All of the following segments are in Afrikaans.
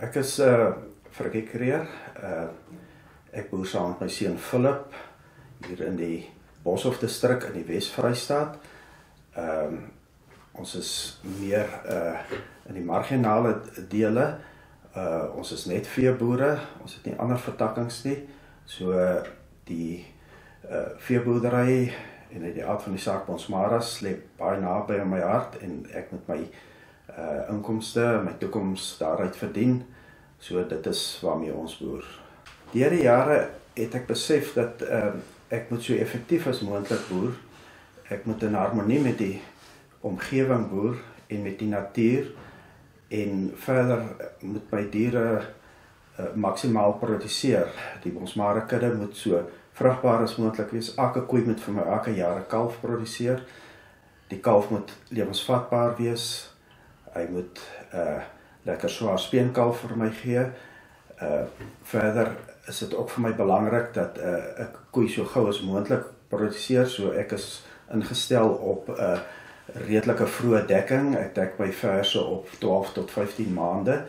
ek is 'n uh, Frikkie Kreer. Uh ek boer saam met my seun Philip hier in die Boshoff distrik in die Wes-Vrystaat. Ehm um, ons is meer uh in die marginale dele. Uh ons is net veeboere. Ons het nie ander vertakkings nie. So die uh veeboerdery en uit die aard van die saak ons Maras lê baie naby aan my hart en ek met my uh inkomste, my toekoms daaruit verdien. So dit is waarmee ons boer. Deur die jare het ek besef dat ehm uh, ek moet so effektief as moontlik boer. Ek moet in harmonie met die omgewing boer en met die natuur en verder moet my diere uh, maksimaal produseer. Die bonsmare kudde moet so vrugbaar as moontlik wees. Elke koei moet vir my elke jaar 'n kalf produseer. Die kalf moet lewensvatbaar wees hy moet 'n uh, lekker swaar speenkalf vir my gee. Uh verder is dit ook vir my belangrik dat 'n uh, 'n koei so gou as moontlik produseer, so ek is ingestel op 'n uh, redelike vroeë dekking. Ek dek by verse op 12 tot 15 maande.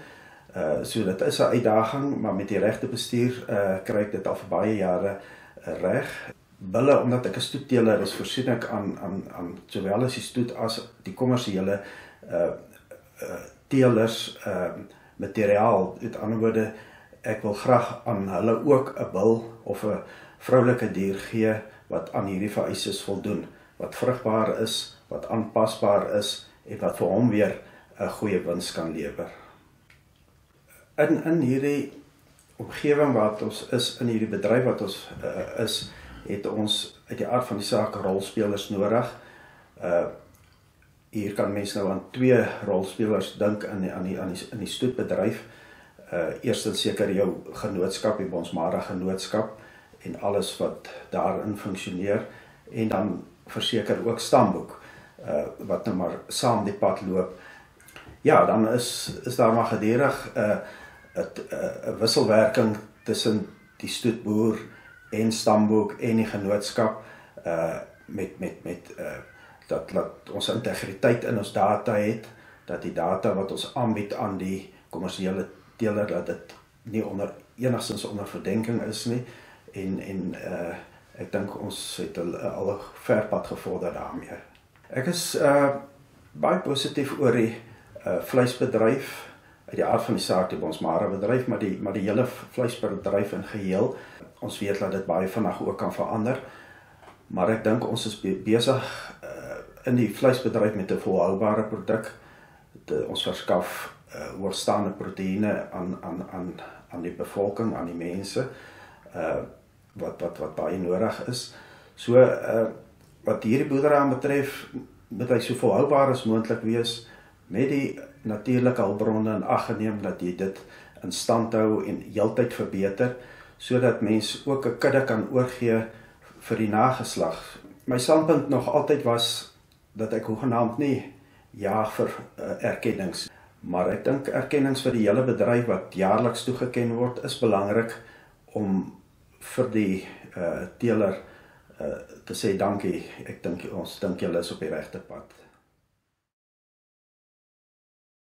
Uh so dit is 'n uitdaging, maar met die regte bestuur uh kry ek dit al vir baie jare reg. Bulle omdat ek 'n stoetteler is, voorsien ek aan aan aan sowel as die stoet as die kommersiële uh uh teelers uh materiaal. Met ander woorde, ek wil graag aan hulle ook 'n bil of 'n vroulike dier gee wat aan hierdie vereistes voldoen, wat vrugbaar is, wat aanpasbaar is en wat vir hom weer 'n goeie wins kan lewer. In in hierdie omgewing wat ons is in hierdie bedryf wat ons uh, is, het ons uit die aard van die saak rolspelers nodig. Uh hier kan mense nou aan twee rolspelers dink in die, aan die aan die in die stoetbedryf. Uh eerstens seker jou genootskap, die Bonsmara genootskap en alles wat daarin funksioneer en dan verseker ook stamboek uh wat nou maar saam die pad loop. Ja, dan is is daar maar gedurig 'n uh, 'n uh, wisselwerking tussen die stoetboer en stamboek en die genootskap uh met met met uh dat dat ons integriteit in ons data het, dat die data wat ons aanbied aan die kommersiële teeler dat dit nie onder enigstens onder verdenking is nie en en uh ek dink ons het al, al 'n ver pad gevorder daarmee. Ek is uh baie positief oor die uh vleisbedryf uit die aard van die saak die ons maar bedryf maar die maar die hele vleisbedryf in geheel. Ons weet dat dit baie vinnig ook kan verander. Maar ek dink ons is besig in die vleisbedryf met 'n volhoubare produk ons verskaf uh, oorstaande proteïene aan aan aan aan die bevolking, aan die mense uh wat wat wat baie nodig is. So uh wat hierdie boerdery aan betref, moet hy so volhoubaar as moontlik wees met die natuurlike hulpbronne in ag geneem dat jy dit in stand hou en heeltyd verbeter sodat mens ook 'n kudde kan oorgee vir die nageslag. My standpunt nog altyd was dat ek hoegenaamd nie jaag vir uh, erkennings maar ek dink erkennings vir die hele bedryf wat jaarliks toegeken word is belangrik om vir die uh, teeler uh, te sê dankie. Ek dink ons dink julle is op die regte pad